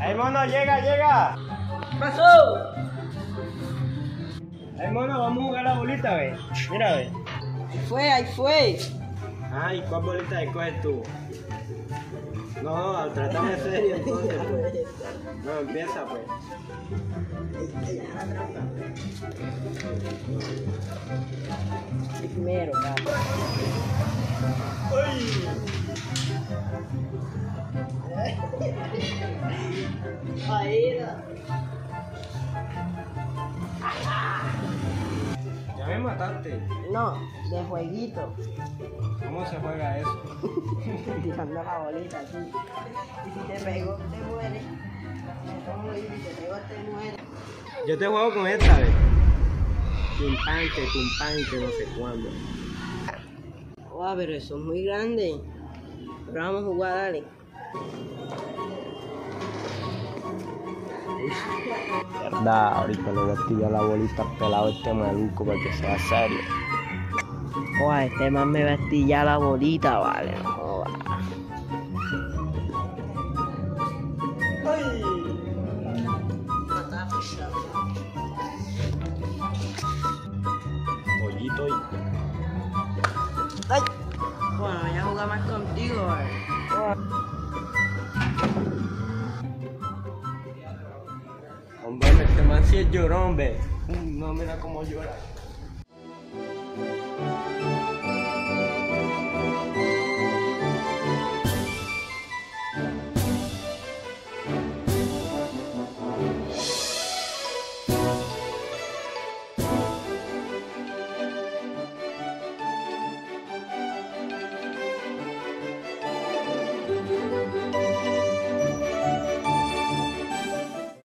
¡Ay, mono, llega, llega! ¡Pasó! ¡Ay, mono, vamos a jugar la bolita, ve. Mira, ve. Ahí fue, ahí fue. Ay, ¿cuál bolita escoges tú? No, trátame serio entonces, pues. No, empieza, pues. Primero, cabrón. Ahí Ya me mataste. No, de jueguito. ¿Cómo se juega eso? Tirando la bolita así. Y si te pego, te mueres. Me pongo y si te pego, te mueres. Yo te juego con esta, ve. Tumpante, tumpante, no sé cuándo. Wow, pero eso es muy grande. Pero vamos a jugar, dale. Verdad, ahorita le voy a tirar la bolita pelado este maluco para que sea serio. Wow, este man me va a estillar la bolita, vale. No joda. Pollito y... Ay. Bueno, voy a jugar más contigo, vale. Hombre, este man sí es llorón, ve. No, mira cómo llora.